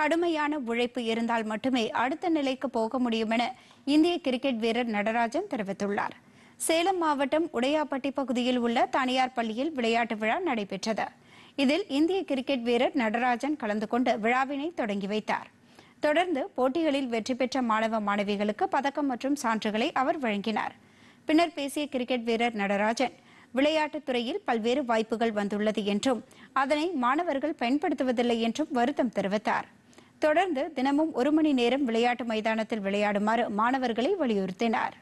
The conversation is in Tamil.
கடுமையான உழைப்பு இருந்தால் மட்டுமே அடுத்த நிலைக்கு போக முடியும் என இந்திய கிரிக்கெட் வீரர் நடராஜன் தெரிவித்துள்ளார். சேலம் மாவட்டம் உடையாப்பட்டி பகுதியில் உள்ள தனியார் பள்ளியில் விளையாட்டு விழா நடைபெற்றது. இதில் இந்திய கிரிக்கெட் வீரர் நடராஜன் கலந்து கொண்டு விழாவினை தொடங்கி வைத்தார். தொடர்ந்து போட்டிகளில் வெற்றி பெற்ற மாணவ மாணவிகளுக்கு பதக்கம் மற்றும் சான்றுகளை அவர் வழங்கினார். பின்னர் பேசிய கிரிக்கெட் வீரர் நடராஜன் விளையாட்டுத் துறையில் பல்வேறு வாய்ப்புகள் வந்துள்ளது என்றும் அதனை மாணவர்கள் பயன்படுத்துவதில்லை என்றும் வருத்தம் தெரிவித்தார். தொடர்ந்து தினமும் ஒரு மணி நேரம் விளையாட்டு மைதானத்தில் விளையாடுமாறு மாணவர்களை வலியுறுத்தினார்.